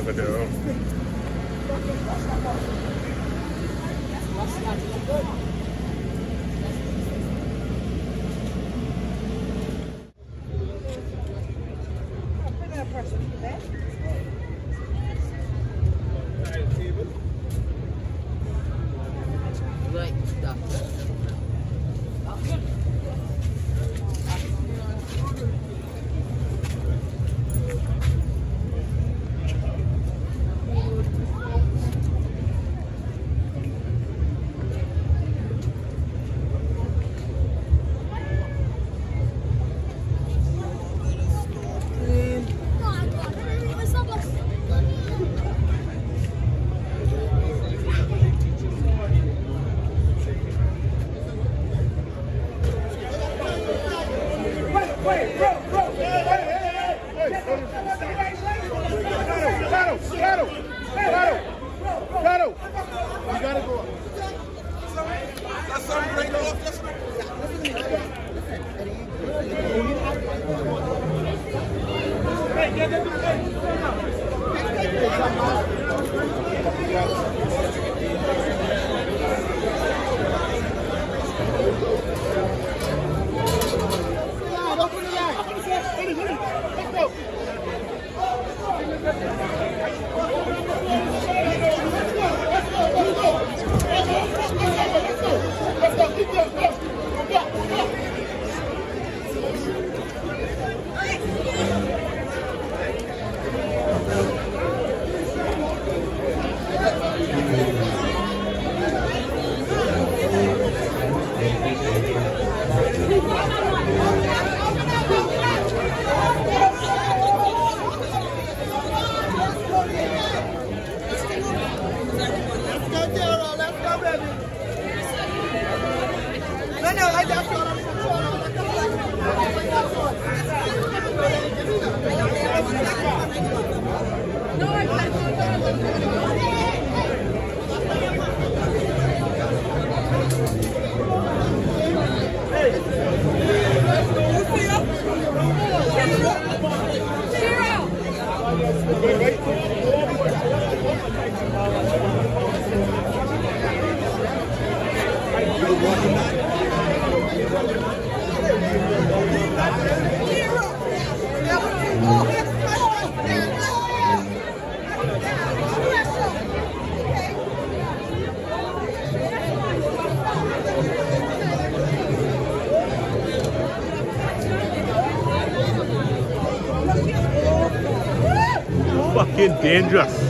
over there. Right, Obrigado. Daniel, I have to Fucking dangerous.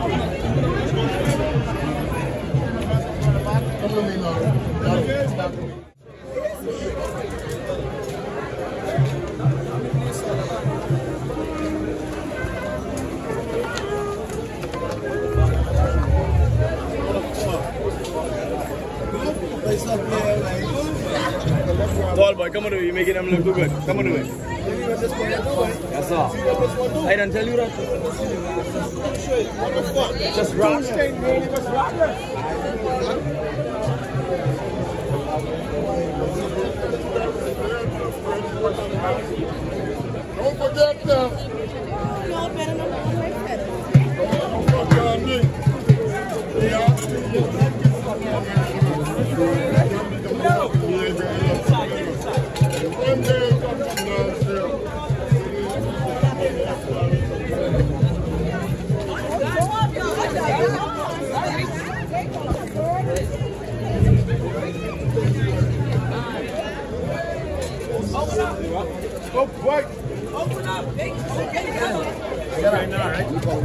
Tall boy, come on do it. You're making them look too good. Come on do it. Yes, sir. I don't tell you that. Just rock. Don't forget them. right now, right?